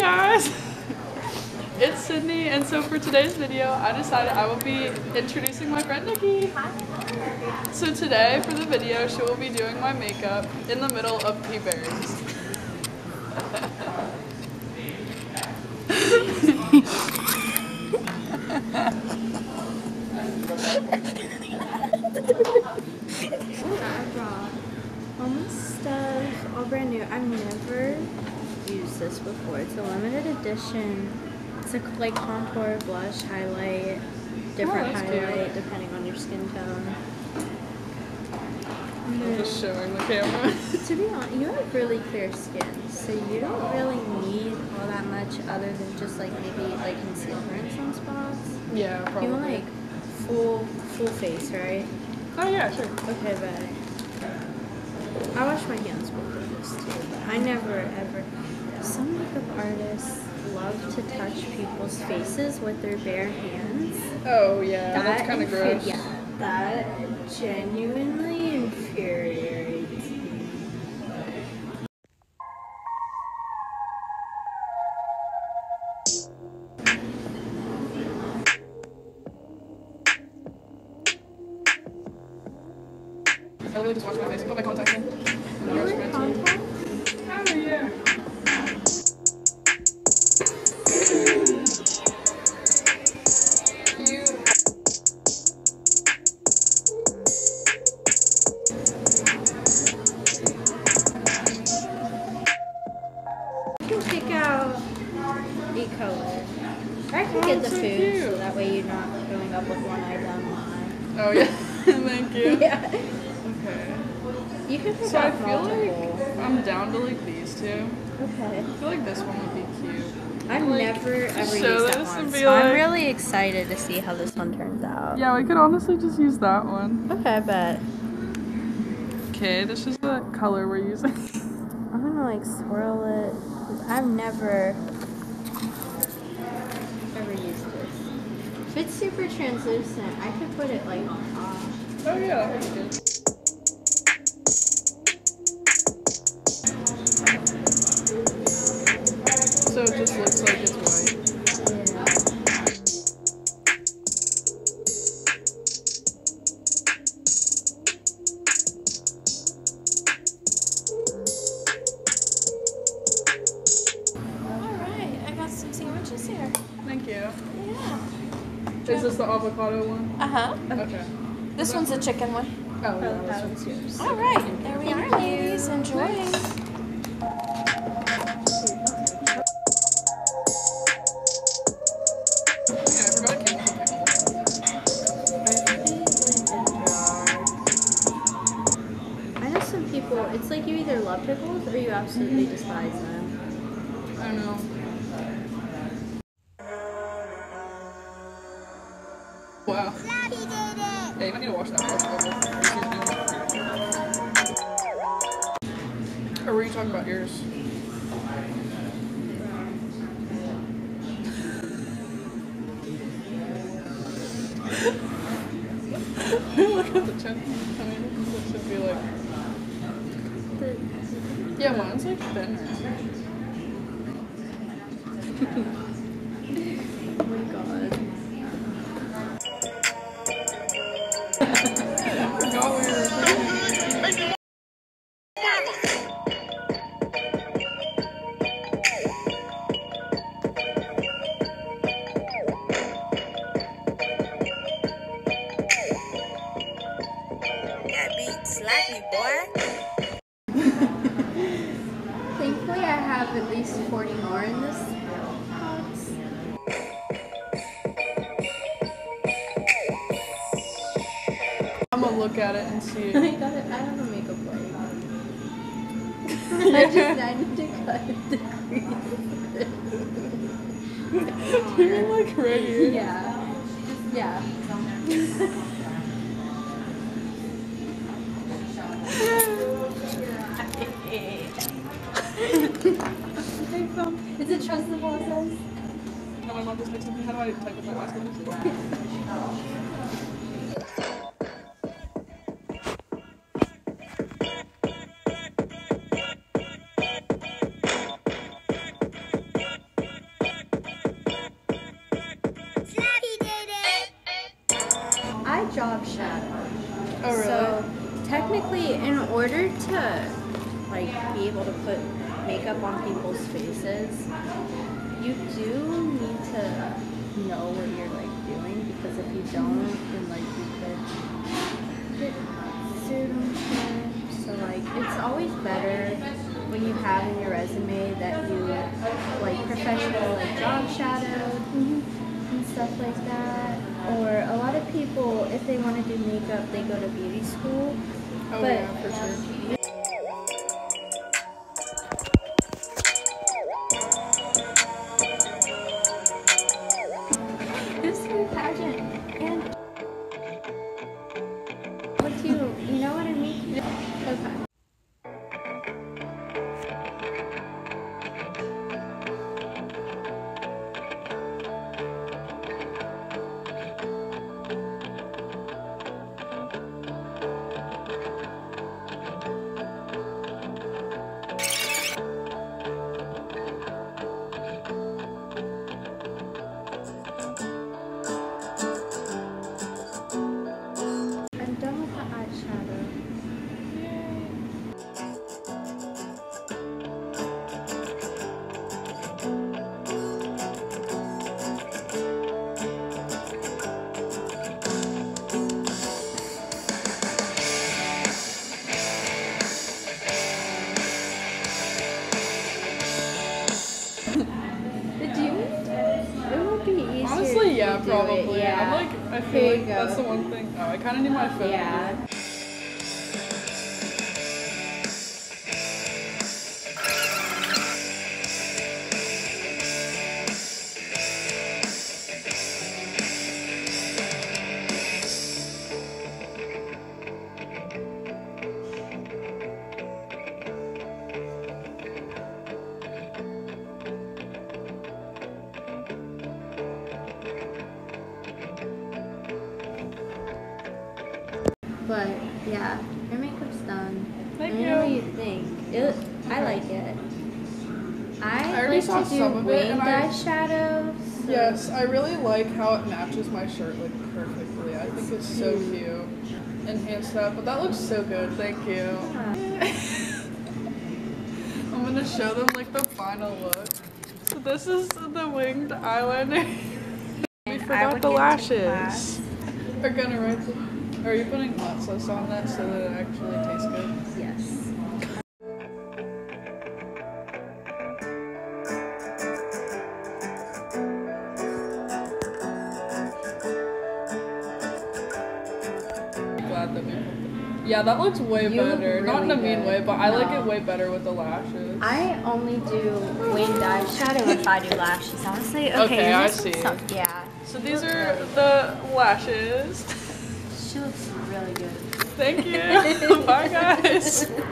guys! It's Sidnee, and so for today's video, I decided I will be introducing my friend Nikki. So today, for the video, she will be doing my makeup in the middle of Peaberrys. I brought all my stuff, all brand new. I've never used this before. It's a limited edition. It's a like contour, blush, highlight, different Oh, that's cute. highlight depending on your skin tone. I'm just showing the camera. to be honest, you have really clear skin, so you don't really need all that much other than just like maybe like concealer in some spots. yeah, probably. You want like full full face, right? oh yeah, sure. Okay, but I wash my hands before this too. But I never ever. Some makeup artists love to touch people's faces with their bare hands. Oh yeah, that's kind of gross. Yeah, that genuinely infuriates me. I literally just wash my face, put my contacts in. Not going up with one eye down eye. Oh yeah. Thank you. Yeah. Okay. You can pick So I feel multiple. like I'm down to like these two. Okay. I feel like this one would be cute. I've Like, never ever used that one, be so I'm really excited to see how this one turns out. Yeah, we could honestly just use that one. Okay, I bet. Okay, this is the color we're using. I'm gonna like swirl it. I've never ever used this. If it's super translucent, I could put it like on top. oh yeah, Is this the avocado one? Uh huh. Okay. This one's a chicken one. Oh, yeah, this one's yours. Alright, there we are, ladies. Enjoy. Yeah, I forgot it came with I know some people, it's like you either love pickles or you absolutely despise them. I don't know. Wow. Yeah, you might need to wash that. Or were you talking about yours? Look at the chin. I mean, this should be like. Yeah, mine's like thinner. at it and see. I got it. I have a makeup wipe. I just I need to cut the crease. you mean like right here? Yeah. Yeah. Is it trust the process? No, my mom just texted me. How do I type with my last name? Oh, technically, in order to like be able to put makeup on people's faces, you do need to know what you're like doing because if you don't, then like you could get sued. So like, it's always better when you have in your resume that you like professional like job shadowed mm-hmm. and stuff like that. Or a lot of people, if they want to do makeup, they go to beauty school. Oh But- yeah, for sure. Yeah, it, probably. Yeah. I'm like, I feel like that's the one thing. Oh, I kind of need my phone. Yeah. But yeah, your makeup's done. Thank I know what you. you think. It, I like it. I, I already like saw to do some of it, and winged I- eyeshadows. so- Yes, I really like how it matches my shirt like perfectly. I think it's so cute. Enhanced that, but that looks so good. Thank you. I'm gonna show them like the final look. So this is the winged eyeliner. we And I forgot would the get lashes. class. Are gonna write the. Are you putting hot sauce on that so that it actually tastes good? Yes. Glad that we put the- Yeah, that looks way You look better. Not in a really mean good. way, but I like No. it way better with the lashes. I only do winged eyeshadow if I do lashes, honestly. Okay, Okay, I see. so- yeah. So these are the lashes. She looks really good. Thank you. Bye, guys.